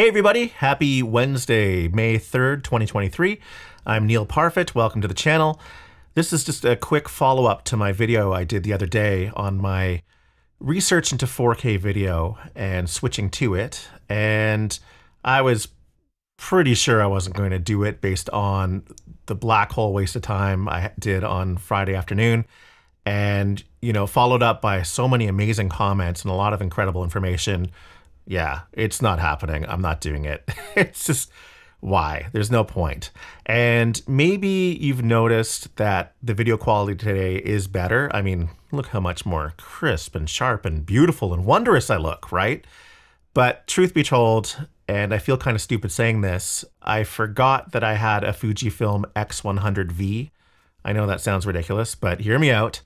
Hey, everybody. Happy Wednesday, May 3rd, 2023. I'm Neil Parfitt. Welcome to the channel. This is just a quick follow up to my video I did the other day on my research into 4K video and switching to it. And I was pretty sure I wasn't going to do it based on the black hole waste of time I did on Friday afternoon. And, you know, followed up by so many amazing comments and a lot of incredible information yeah, it's not happening. I'm not doing it. it's just why? There's no point. And maybe you've noticed that the video quality today is better. I mean, look how much more crisp and sharp and beautiful and wondrous I look, right? But truth be told, and I feel kind of stupid saying this, I forgot that I had a Fujifilm X100V. I know that sounds ridiculous, but hear me out.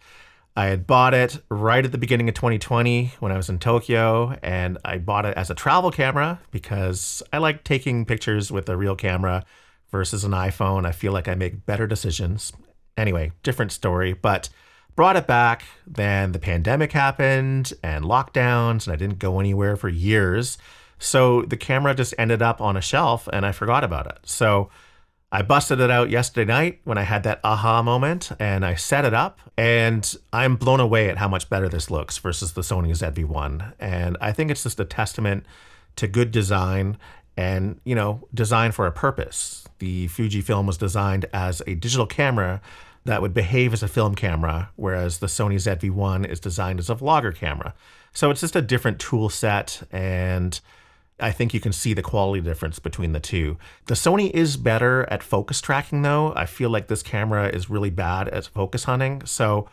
I had bought it right at the beginning of 2020 when I was in Tokyo, and I bought it as a travel camera because I like taking pictures with a real camera versus an iPhone. I feel like I make better decisions. Anyway, different story, but brought it back. Then the pandemic happened and lockdowns, and I didn't go anywhere for years. So the camera just ended up on a shelf and I forgot about it. So I busted it out yesterday night when I had that aha moment and I set it up and I'm blown away at how much better this looks versus the Sony ZV-1. And I think it's just a testament to good design and, you know, design for a purpose. The Fujifilm was designed as a digital camera that would behave as a film camera, whereas the Sony ZV-1 is designed as a vlogger camera. So it's just a different tool set and I think you can see the quality difference between the two. The Sony is better at focus tracking though. I feel like this camera is really bad at focus hunting. So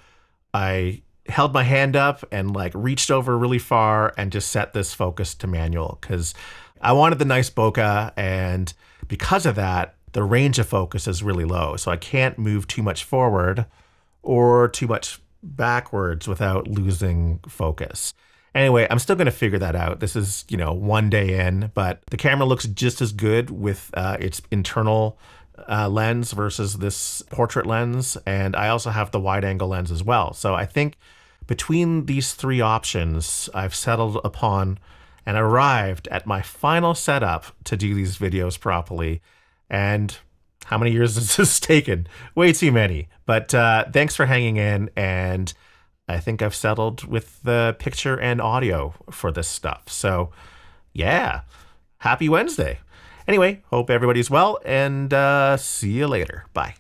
I held my hand up and like reached over really far and just set this focus to manual because I wanted the nice bokeh and because of that, the range of focus is really low. So I can't move too much forward or too much backwards without losing focus. Anyway, I'm still going to figure that out. This is, you know, one day in, but the camera looks just as good with uh, its internal uh, lens versus this portrait lens. And I also have the wide angle lens as well. So I think between these three options, I've settled upon and arrived at my final setup to do these videos properly. And how many years has this taken? Way too many. But uh, thanks for hanging in and I think I've settled with the picture and audio for this stuff. So, yeah, happy Wednesday. Anyway, hope everybody's well and uh, see you later. Bye.